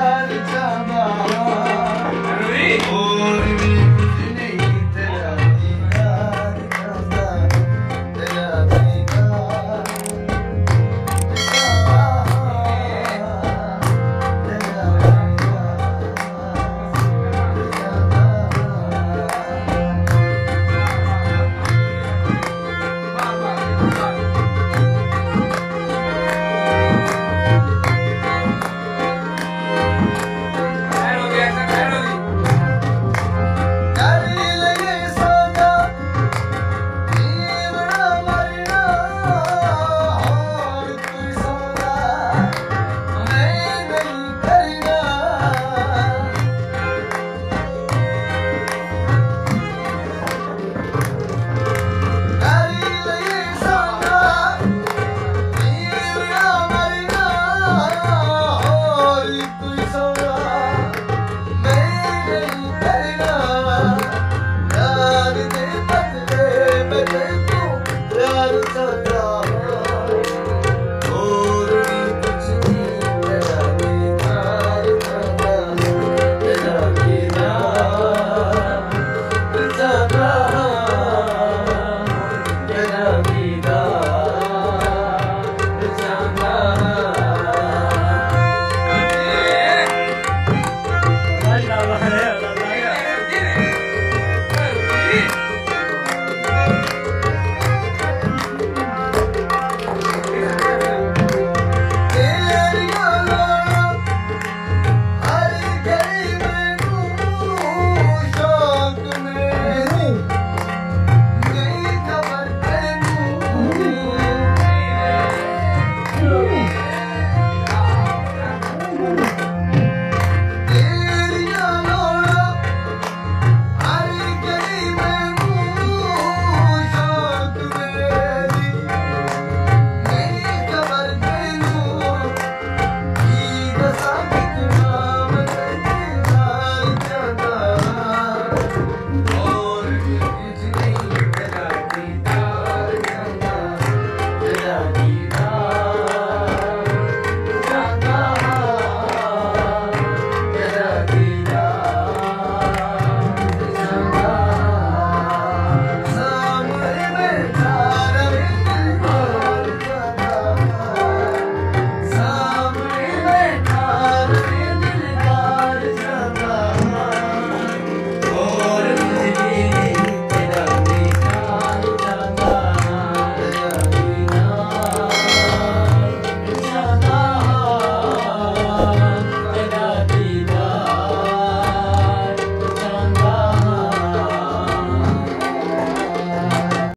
at a time.